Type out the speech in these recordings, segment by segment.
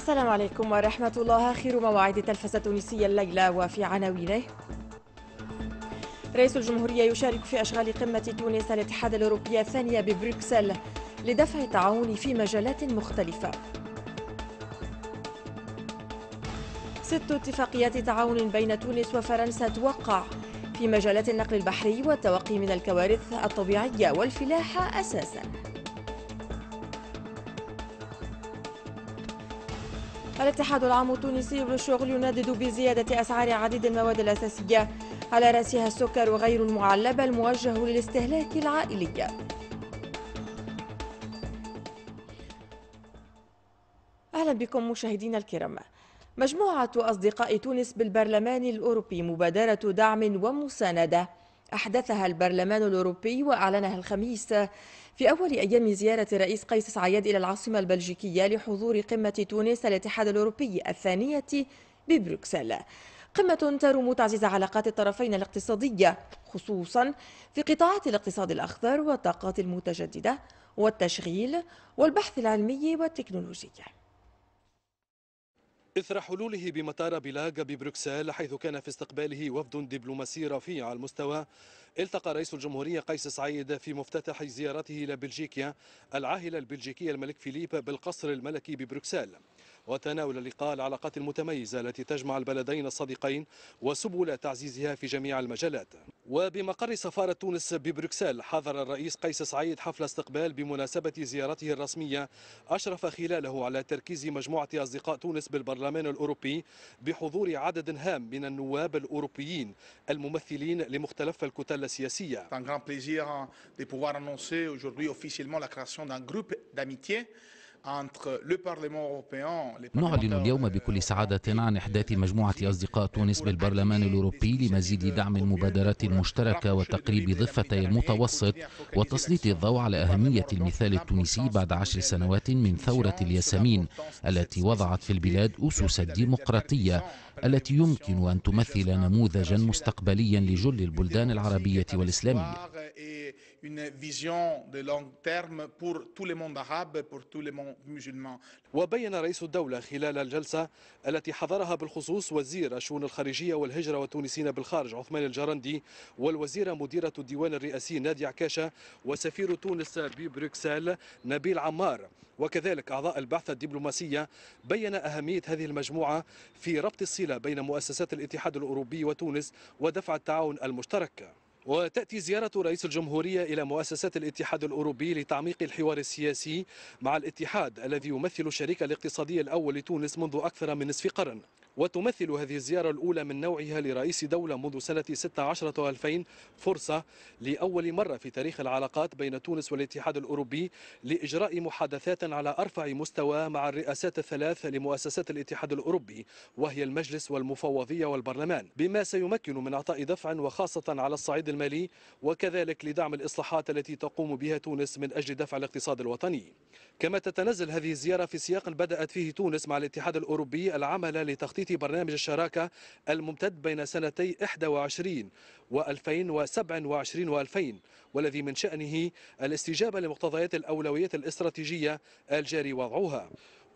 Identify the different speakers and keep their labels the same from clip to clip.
Speaker 1: السلام عليكم ورحمة الله. آخر مواعيد التلفزة التونسية الليلة وفي عناوينه. رئيس الجمهورية يشارك في أشغال قمة تونس الاتحاد الأوروبي الثانية ببروكسل لدفع التعاون في مجالات مختلفة. ست اتفاقيات تعاون بين تونس وفرنسا توقع في مجالات النقل البحري والتوقي من الكوارث الطبيعية والفلاحة أساساً. الاتحاد العام التونسي للشغل يندد بزيادة أسعار عديد المواد الأساسية. على رأسها السكر وغير المعلب الموجه للاستهلاك العائلي. أهلا بكم مشاهدينا الكرام. مجموعة أصدقاء تونس بالبرلمان الأوروبي مبادرة دعم ومساندة. أحدثها البرلمان الأوروبي وأعلنها الخميس في أول أيام زيارة الرئيس قيس سعيد إلى العاصمة البلجيكية لحضور قمة تونس الاتحاد الأوروبي الثانية ببروكسل. قمة تروم تعزيز علاقات الطرفين الاقتصادية خصوصا في قطاعات الاقتصاد الأخضر والطاقات المتجددة والتشغيل والبحث العلمي والتكنولوجي.
Speaker 2: إثر حلوله بمطار بلاغ ببروكسل حيث كان في استقباله وفد دبلوماسي رفيع المستوى. التقى رئيس الجمهورية قيس سعيد في مفتتح زيارته إلى بلجيكيا العاهلة البلجيكية الملك فيليب بالقصر الملكي ببروكسل. وتناول اللقاء العلاقات المتميزة التي تجمع البلدين الصديقين وسبل تعزيزها في جميع المجالات. وبمقر سفارة تونس ببروكسل حضر الرئيس قيس سعيد حفل استقبال بمناسبة زيارته الرسمية أشرف خلاله على تركيز مجموعة أصدقاء تونس بالبرلمان الأوروبي بحضور عدد هام من النواب الأوروبيين الممثلين لمختلف الكتل السياسية.
Speaker 3: Un grand plaisir de pouvoir annoncer aujourd'hui officiellement la création d'un groupe d'amitié
Speaker 4: نعلن اليوم بكل سعادة عن إحداث مجموعة أصدقاء تونس بالبرلمان الأوروبي لمزيد دعم المبادرات المشتركة وتقريب ضفتي المتوسط وتسليط الضوء على أهمية المثال التونسي بعد عشر سنوات من ثورة الياسمين التي وضعت في البلاد أسس الديمقراطية التي يمكن أن تمثل نموذجا مستقبليا لجل البلدان العربية والإسلامية.
Speaker 3: Une vision de long terme pour tout le monde arabe, pour tout le monde musulman.
Speaker 2: وبين رئيس الدولة خلال الجلسة التي حضرها بالخصوص وزير الشؤون الخارجية والهجرة والتونسيين بالخارج عثمان الجرندي والوزيرة مديرة الديوان الرئاسي نادية عكاشة وسفير تونس ببروكسل نبيل عمار وكذلك أعضاء البعثة الدبلوماسية بين أهمية هذه المجموعة في ربط الصلة بين مؤسسات الاتحاد الأوروبي وتونس ودفع التعاون المشترك وتأتي زيارة رئيس الجمهورية إلى مؤسسات الاتحاد الأوروبي لتعميق الحوار السياسي مع الاتحاد الذي يمثل الشريك الاقتصادي الأول لتونس منذ أكثر من نصف قرن. وتمثل هذه الزيارة الأولى من نوعها لرئيس دولة منذ سنة 16 2000 فرصة لأول مرة في تاريخ العلاقات بين تونس والاتحاد الأوروبي لإجراء محادثات على أرفع مستوى مع الرئاسات الثلاث لمؤسسات الاتحاد الأوروبي وهي المجلس والمفوضية والبرلمان. بما سيمكن من أعطاء دفع وخاصة على الصعيد المالي وكذلك لدعم الإصلاحات التي تقوم بها تونس من أجل دفع الاقتصاد الوطني. كما تتنزل هذه الزيارة في سياق بدأت فيه تونس مع الاتحاد الأوروبي العمل لتخطيط برنامج الشراكة الممتد بين سنتي 21 و2027 و2000 والذي من شأنه الاستجابة لمقتضيات الأولويات الاستراتيجية الجاري وضعها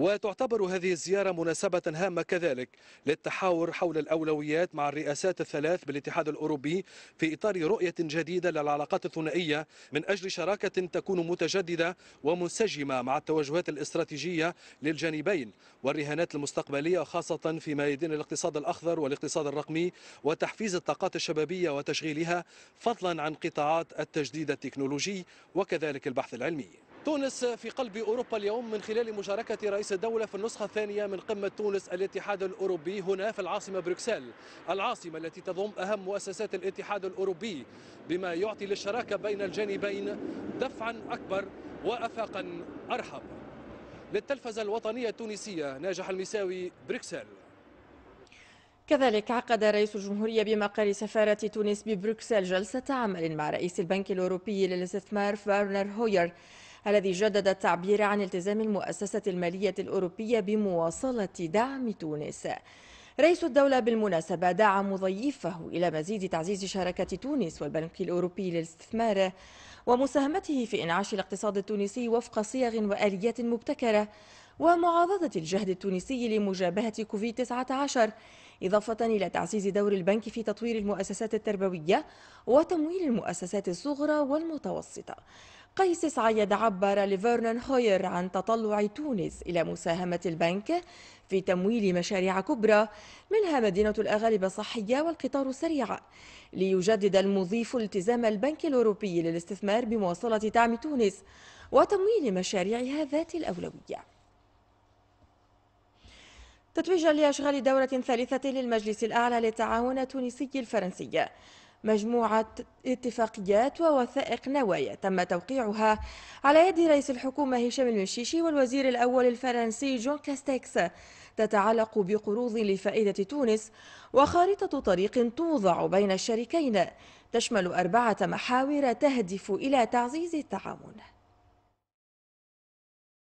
Speaker 2: وتعتبر هذه الزيارة مناسبة هامة كذلك للتحاور حول الأولويات مع الرئاسات الثلاث بالاتحاد الأوروبي في إطار رؤية جديدة للعلاقات الثنائية من أجل شراكة تكون متجددة ومنسجمة مع التوجهات الاستراتيجية للجانبين والرهانات المستقبلية خاصة في ميادين الاقتصاد الأخضر والاقتصاد الرقمي وتحفيز الطاقات الشبابية وتشغيلها فضلا عن قطاعات التجديد التكنولوجي وكذلك البحث العلمي. تونس في قلب أوروبا اليوم من خلال مشاركة رئيس الدولة في النسخة الثانية من قمة تونس الاتحاد الأوروبي هنا في العاصمة بروكسل. العاصمة التي تضم أهم مؤسسات الاتحاد الأوروبي بما يعطي للشراكة بين الجانبين دفعا أكبر وأفاقا أرحب. للتلفزة الوطنية التونسية ناجح المساوي بروكسل.
Speaker 1: كذلك عقد رئيس الجمهورية بمقر سفارة تونس ببروكسل جلسة عمل مع رئيس البنك الأوروبي للاستثمار فارنر هوير. الذي جدد التعبير عن التزام المؤسسة المالية الأوروبية بمواصلة دعم تونس. رئيس الدولة بالمناسبة دعا مضيفه إلى مزيد تعزيز شراكة تونس والبنك الأوروبي للاستثمار ومساهمته في إنعاش الاقتصاد التونسي وفق صيغ وآليات مبتكرة ومعاضدة الجهد التونسي لمجابهة كوفيد-19 إضافة إلى تعزيز دور البنك في تطوير المؤسسات التربوية وتمويل المؤسسات الصغرى والمتوسطة. قيس سعيد عبر لفيرنر هوير عن تطلع تونس إلى مساهمة البنك في تمويل مشاريع كبرى منها مدينة الأغالب الصحية والقطار السريع. ليجدد المضيف التزام البنك الأوروبي للاستثمار بمواصلة دعم تونس وتمويل مشاريعها ذات الأولوية. تتويجا لأشغال دورة ثالثة للمجلس الأعلى للتعاون التونسي الفرنسي. مجموعة اتفاقيات ووثائق نوايا. تم توقيعها على يد رئيس الحكومة هشام المشيشي والوزير الأول الفرنسي جون كاستكس تتعلق بقروض لفائدة تونس وخارطة طريق توضع بين الشريكين. تشمل أربعة محاور تهدف إلى تعزيز التعاون.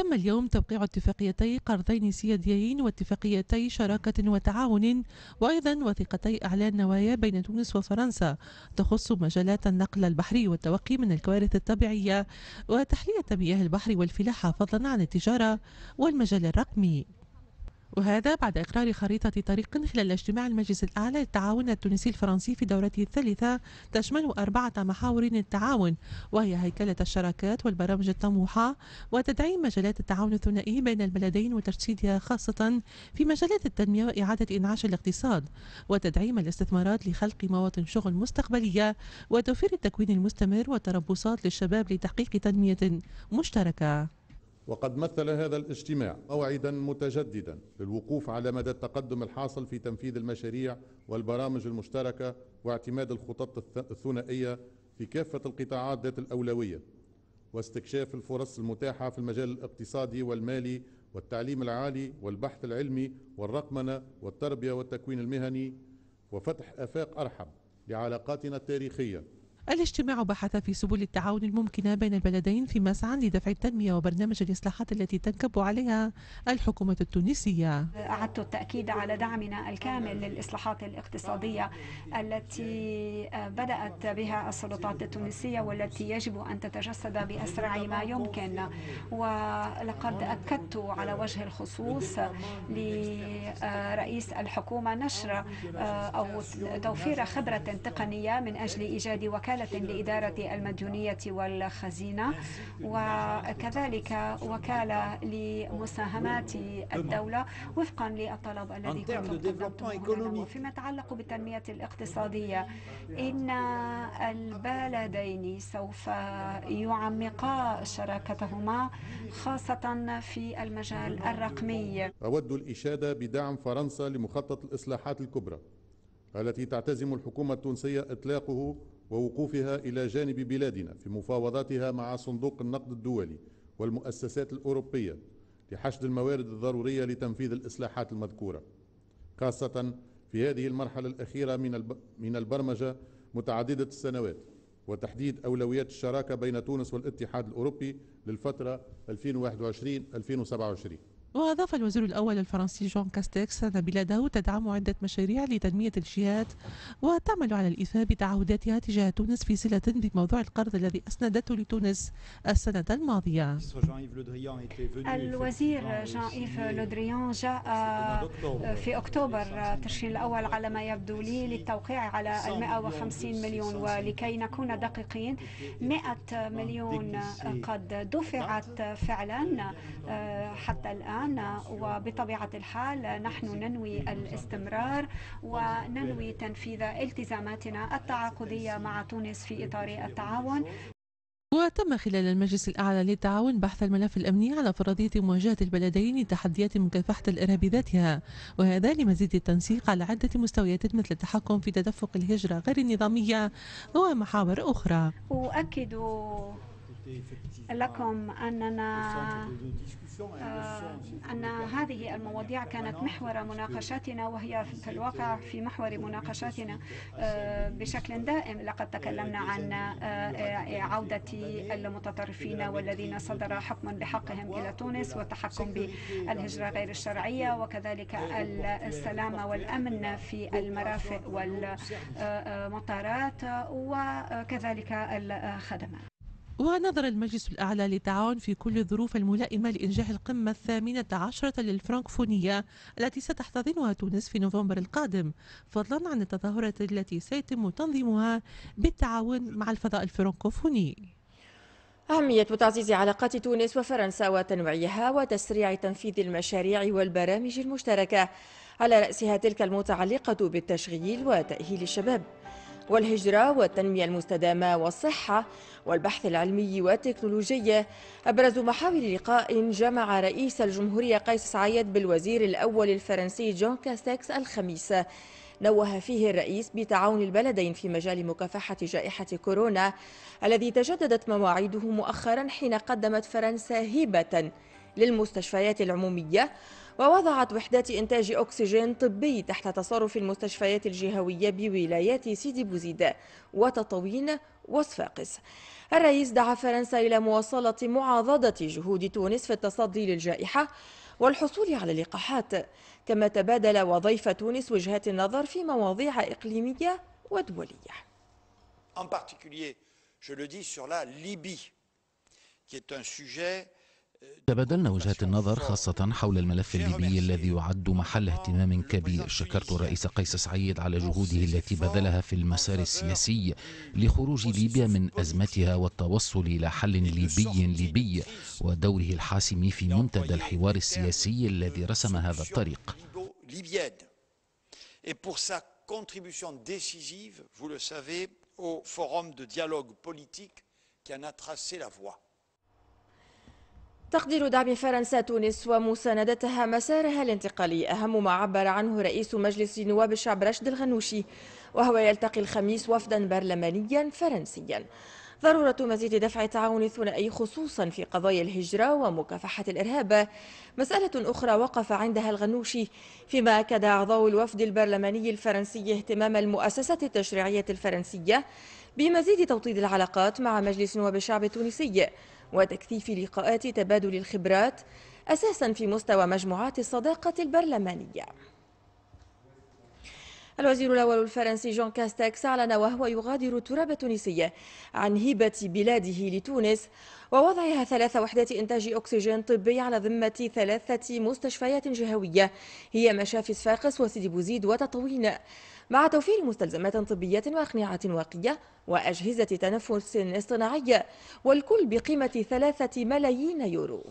Speaker 5: تم اليوم توقيع اتفاقيتي قرضين سياديين واتفاقيتي شراكة وتعاون وأيضا وثيقتي إعلان نوايا بين تونس وفرنسا تخص مجالات النقل البحري والتوقي من الكوارث الطبيعية وتحلية مياه البحر والفلاحة فضلا عن التجارة والمجال الرقمي. وهذا بعد إقرار خريطة طريق خلال اجتماع المجلس الأعلى للتعاون التونسي الفرنسي في دورته الثالثة تشمل أربعة محاور للتعاون وهي هيكلة الشراكات والبرامج الطموحة وتدعيم مجالات التعاون الثنائي بين البلدين وتجسيدها خاصة في مجالات التنمية وإعادة إنعاش الاقتصاد وتدعيم الاستثمارات لخلق مواطن شغل مستقبلية وتوفير التكوين المستمر والتربصات للشباب لتحقيق تنمية مشتركة.
Speaker 6: وقد مثل هذا الاجتماع موعدا متجددا للوقوف على مدى التقدم الحاصل في تنفيذ المشاريع والبرامج المشتركة واعتماد الخطط الثنائية في كافة القطاعات ذات الأولوية واستكشاف الفرص المتاحة في المجال الاقتصادي والمالي والتعليم العالي والبحث العلمي والرقمنة والتربية والتكوين المهني وفتح آفاق أرحب لعلاقاتنا التاريخية
Speaker 5: الاجتماع بحث في سبل التعاون الممكنة بين البلدين في مسعى لدفع التنمية وبرنامج الإصلاحات التي تنكب عليها الحكومة التونسية.
Speaker 7: أعدت التأكيد على دعمنا الكامل للإصلاحات الاقتصادية التي بدأت بها السلطات التونسية والتي يجب أن تتجسد بأسرع ما يمكن. ولقد أكدت على وجه الخصوص لرئيس الحكومة نشر أو توفير خبرة تقنية من أجل إيجاد وكالة وكالة لإدارة المديونية والخزينة وكذلك وكالة لمساهمات الدولة وفقا للطلب الذي كنت قدمته فيما يتعلق بالتنمية الاقتصادية. إن البلدين سوف يعمقا شراكتهما خاصة في المجال الرقمي.
Speaker 6: أود الإشادة بدعم فرنسا لمخطط الإصلاحات الكبرى التي تعتزم الحكومة التونسية إطلاقه ووقوفها إلى جانب بلادنا في مفاوضاتها مع صندوق النقد الدولي والمؤسسات الأوروبية لحشد الموارد الضرورية لتنفيذ الإصلاحات المذكورة خاصة في هذه المرحلة الأخيرة من البرمجة متعددة السنوات وتحديد أولويات الشراكة بين تونس والاتحاد الأوروبي للفترة 2021-2027
Speaker 5: وأضاف الوزير الأول الفرنسي جون كاستكس أن بلاده تدعم عدة مشاريع لتنمية الجهات وتعمل على الإيفاء بتعهداتها تجاه تونس في صلة بموضوع القرض الذي أسندته لتونس السنة الماضية.
Speaker 7: الوزير جان إيف لودريان جاء في أكتوبر تشرين الأول على ما يبدو لي للتوقيع على ال 150 مليون ولكي نكون دقيقين. 100 مليون قد دفعت فعلا حتى الآن. الآن وبطبيعة الحال نحن ننوي الاستمرار وننوي تنفيذ التزاماتنا التعاقدية مع تونس في إطار التعاون.
Speaker 5: وتم خلال المجلس الأعلى للتعاون بحث الملف الأمني على فرضية مواجهة البلدين لتحديات مكافحة الإرهاب ذاتها وهذا لمزيد التنسيق على عدة مستويات مثل التحكم في تدفق الهجرة غير النظامية ومحاور أخرى.
Speaker 7: أؤكد لكم أننا آه، أن هذه المواضيع كانت محور مناقشاتنا وهي في الواقع في محور مناقشاتنا آه، بشكل دائم. لقد تكلمنا عن آه، عودة المتطرفين والذين صدر حكم بحقهم إلى تونس والتحكم بالهجرة غير الشرعية وكذلك السلامة والأمن في المرافق والمطارات وكذلك الخدمات.
Speaker 5: ونظر المجلس الأعلى للتعاون في كل الظروف الملائمة لإنجاح القمة الثامنة عشرة للفرنكفونية التي ستحتضنها تونس في نوفمبر القادم فضلا عن التظاهرات التي سيتم تنظيمها بالتعاون مع الفضاء الفرنكوفوني
Speaker 1: أهمية تعزيز علاقات تونس وفرنسا وتنويعها وتسريع تنفيذ المشاريع والبرامج المشتركة على رأسها تلك المتعلقة بالتشغيل وتأهيل الشباب. والهجرة والتنمية المستدامة والصحة والبحث العلمي والتكنولوجي. أبرز محاور لقاء جمع رئيس الجمهورية قيس سعيد بالوزير الأول الفرنسي جون كاستكس الخميس. نوه فيه الرئيس بتعاون البلدين في مجال مكافحة جائحة كورونا الذي تجددت مواعيده مؤخرا حين قدمت فرنسا هبة. للمستشفيات العمومية ووضعت وحدات إنتاج أكسجين طبي تحت تصرف المستشفيات الجهوية بولايات سيدي بوزيد وتطوين وصفاقس الرئيس دعا فرنسا إلى مواصلة معاضدة جهود تونس في التصدي للجائحة والحصول على اللقاحات. كما تبادل وضيف تونس وجهات النظر في مواضيع إقليمية ودولية.
Speaker 8: En particulier, je le dis sur la Libye, qui est un sujet
Speaker 4: تبادلنا وجهات النظر خاصة حول الملف الليبي الذي يعد محل اهتمام كبير شكرت الرئيس قيس سعيد على جهوده التي بذلها في المسار السياسي لخروج ليبيا من أزمتها والتوصل إلى حل ليبي ليبي ودوره الحاسم في منتدى الحوار السياسي الذي رسم هذا الطريق
Speaker 8: au forum de dialogue politique qui en a tracé la voie.
Speaker 1: تقدير دعم فرنسا تونس ومساندتها مسارها الانتقالي. أهم ما عبر عنه رئيس مجلس نواب الشعب رشد الغنوشي وهو يلتقي الخميس وفدا برلمانيا فرنسيا. ضرورة مزيد دفع التعاون الثنائي خصوصا في قضايا الهجرة ومكافحة الإرهاب. مسألة أخرى وقف عندها الغنوشي فيما أكد أعضاء الوفد البرلماني الفرنسي اهتمام المؤسسة التشريعية الفرنسية بمزيد توطيد العلاقات مع مجلس نواب الشعب التونسي. وتكثيف لقاءات تبادل الخبرات أساسا في مستوى مجموعات الصداقة البرلمانية. الوزير الأول الفرنسي جون كاستكس أعلن وهو يغادر التراب التونسي عن هبة بلاده لتونس ووضعها ثلاث وحدات إنتاج أكسجين طبي على ذمة ثلاثة مستشفيات جهوية هي مشافي صفاقس وسيدي بوزيد وتطاوين. مع توفير مستلزمات طبية وأقنعة واقية وأجهزة تنفس اصطناعي والكل بقيمة ثلاثة ملايين يورو.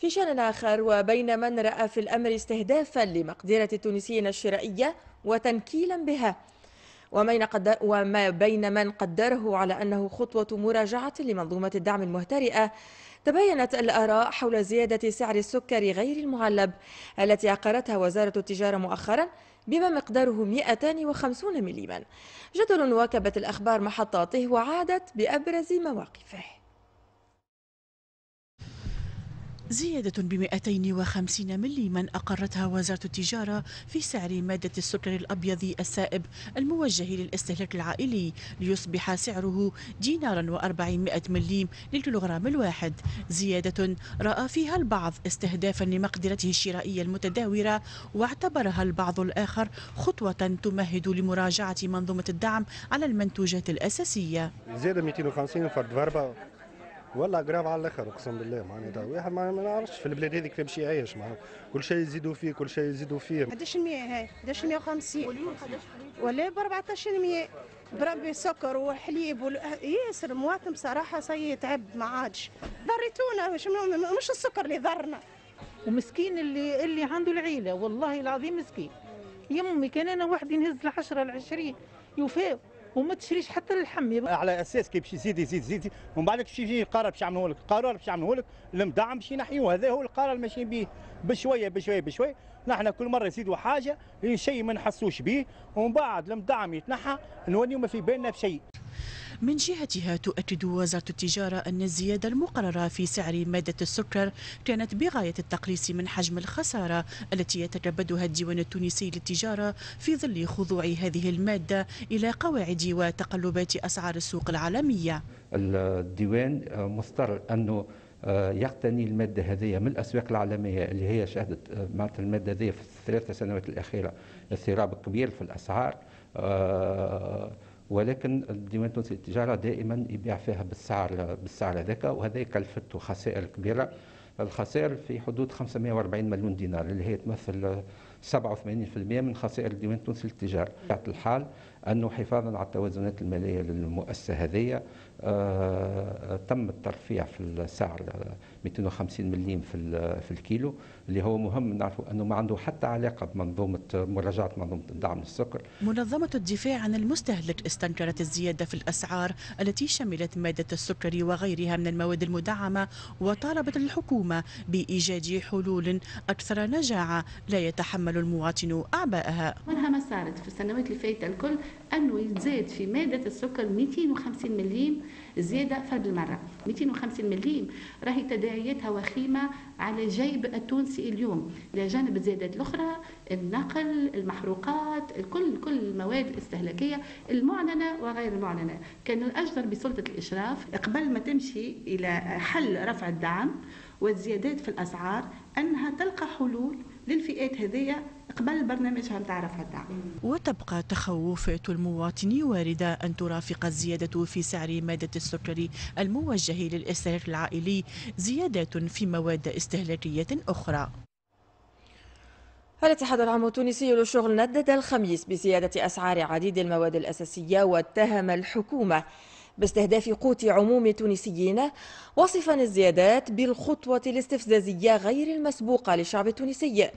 Speaker 1: في شأن آخر وبين من رأى في الأمر استهدافا لمقدرة التونسيين الشرائية وتنكيلا بها. وما بين من قدره على أنه خطوة مراجعة لمنظومة الدعم المهترئة تباينت الآراء حول زيادة سعر السكر غير المعلب التي أقرتها وزارة التجارة مؤخرا بما مقداره 250 مليما. جدل واكبت الأخبار محطاته وعادت بأبرز مواقفه.
Speaker 9: زيادة ب 250 مليما أقرتها وزارة التجارة في سعر مادة السكر الأبيض السائب الموجه للاستهلاك العائلي ليصبح سعره دينارا و400 مليم للكيلوغرام الواحد. زيادة رأى فيها البعض استهدافا لمقدرته الشرائية المتداولة واعتبرها البعض الآخر خطوة تمهد لمراجعة منظومة الدعم على المنتوجات الأساسية.
Speaker 10: زيادة 250 فرد ضربة والله قراب على الآخر أقسم بالله معناتها واحد ما نعرفش. في البلاد هذيك كيف باش يعيش معناتها كل شيء يزيدوا فيه كل شيء يزيدوا فيه.
Speaker 11: 11% هاي؟ 1150 ولا ب 1400 بربي سكر وحليب. ياسر مواطن بصراحة سي تعب ما عادش. ضريتونا مش, مش السكر اللي ضرنا.
Speaker 12: ومسكين اللي اللي عنده العيلة والله العظيم مسكين. يمي كان أنا وحدي نهز ل 10 ل 20 يوفاو وما تشريش حتى اللحم
Speaker 13: على أساس كي باش يزيد يزيد يزيد ومن بعد باش يجي القرار باش يعملوا لك القرار باش يعملوه لك المدعم باش ينحيوه. هذا هو القرار اللي ماشيين به بشوية بشوية بشوية. نحن كل مرة يزيدوا حاجة شيء ما نحسوش به ومن بعد المدعم يتنحى نوليو ما في بالنا بشيء.
Speaker 9: من جهتها تؤكد وزارة التجارة أن الزيادة المقررة في سعر مادة السكر كانت بغاية التقليص من حجم الخسارة التي يتكبدها الديوان التونسي للتجارة في ظل خضوع هذه المادة إلى قواعد وتقلبات أسعار السوق العالمية.
Speaker 14: الديوان مضطر أنه آه، يقتني المادة هذه من الأسواق العالمية اللي هي شهدت آه، معناتها المادة هذه في الثلاث سنوات الأخيرة اضطراب كبير في الأسعار آه، ولكن الديوان التونسي للتجارة دائما يبيع فيها بالسعر بالسعر هذاك وهذا يكلفته خسائر كبيرة. الخسائر في حدود 540 مليون دينار اللي هي تمثل 87% من خسائر الديوان التونسي للتجارة بطبيعة الحال أنه حفاظا على التوازنات المالية للمؤسسة هذه آه، تم الترفيع في السعر 250 مليم في في الكيلو اللي هو مهم نعرفوا أنه ما عنده حتى علاقة بمنظومة مراجعة منظومة الدعم للسكر.
Speaker 9: منظمة الدفاع عن المستهلك استنكرت الزيادة في الأسعار التي شملت مادة السكر وغيرها من المواد المدعمة وطالبت الحكومة بإيجاد حلول أكثر نجاعة لا يتحمل المواطن أعباءها.
Speaker 15: منها ما صارت في السنوات اللي فاتت الكل أنه يزاد في مادة السكر 250 مليم زيادة فرد المرة. 250 مليم راهي تداعياتها وخيمة على جيب التونسي اليوم. إلى جانب الزيادات الأخرى النقل المحروقات الكل كل المواد الاستهلاكيه المعلنة وغير المعلنة. كان الأجدر بسلطة الإشراف قبل ما تمشي إلى حل رفع الدعم والزيادات في الأسعار أنها تلقى حلول للفئات هذه قبل برنامجها نتاع رفع الدعم؟
Speaker 9: وتبقى تخوفات المواطن واردة أن ترافق الزيادة في سعر مادة السكر الموجه للاستهلاك العائلي زيادات في مواد استهلاكية أخرى.
Speaker 1: الاتحاد العام التونسي للشغل ندد الخميس بزيادة أسعار عديد المواد الأساسية واتهم الحكومة باستهداف قوت عموم التونسيين وصفا الزيادات بالخطوة الاستفزازية غير المسبوقة للشعب التونسي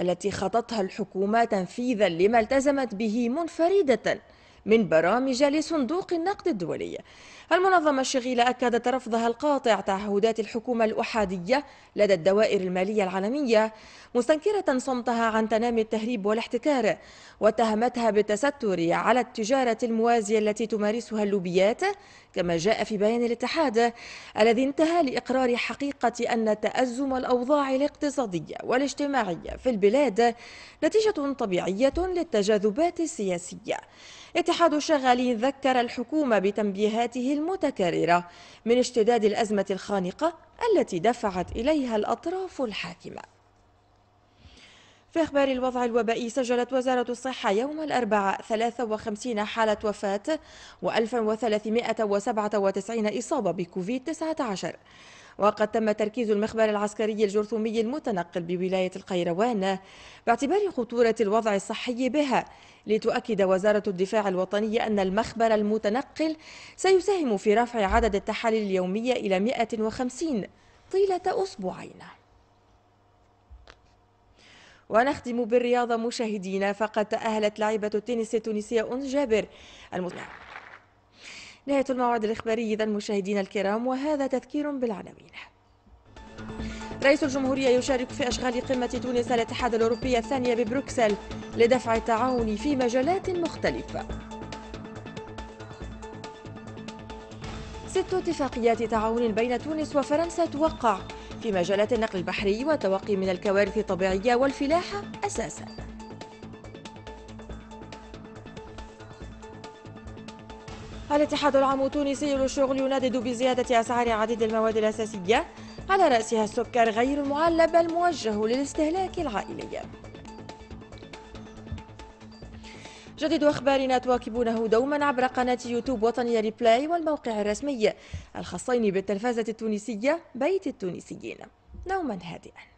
Speaker 1: التي خطتها الحكومة تنفيذا لما التزمت به منفردة. من برامج لصندوق النقد الدولي. المنظمة الشغيلة أكدت رفضها القاطع تعهدات الحكومة الأحادية لدى الدوائر المالية العالمية مستنكرة صمتها عن تنامي التهريب والاحتكار واتهمتها بالتستر على التجارة الموازية التي تمارسها اللوبيات كما جاء في بيان الاتحاد الذي انتهى لإقرار حقيقة أن تأزم الأوضاع الاقتصادية والاجتماعية في البلاد نتيجة طبيعية للتجاذبات السياسية. اتحاد الشغالين ذكر الحكومة بتنبيهاته المتكررة من اشتداد الأزمة الخانقة التي دفعت إليها الأطراف الحاكمة. في أخبار الوضع الوبائي سجلت وزارة الصحة يوم الأربعاء 53 حالة وفاة و1397 إصابة بكوفيد-19 وقد تم تركيز المخبر العسكري الجرثومي المتنقل بولاية القيروان باعتبار خطورة الوضع الصحي بها لتؤكد وزارة الدفاع الوطني أن المخبر المتنقل سيساهم في رفع عدد التحاليل اليومية إلى 150 طيلة أسبوعين ونختم بالرياضة مشاهدينا فقد تأهلت لاعبة التنس التونسية أنس جابر المتنى. نهاية الموعد الإخباري إذا مشاهدينا الكرام وهذا تذكير بالعناوين. رئيس الجمهورية يشارك في أشغال قمة تونس الاتحاد الأوروبي الثانية ببروكسل لدفع التعاون في مجالات مختلفة. ست اتفاقيات تعاون بين تونس وفرنسا توقع في مجالات النقل البحري والتوقي من الكوارث الطبيعية والفلاحة أساساً. الاتحاد العام التونسي للشغل يندد بزيادة أسعار عديد المواد الأساسية على رأسها السكر غير المعلب الموجه للاستهلاك العائلي. جديد أخبارنا تواكبونه دوما عبر قناة يوتيوب وطنية Replay والموقع الرسمي الخاصين بالتلفزة التونسية بيت التونسيين نوما هادئا.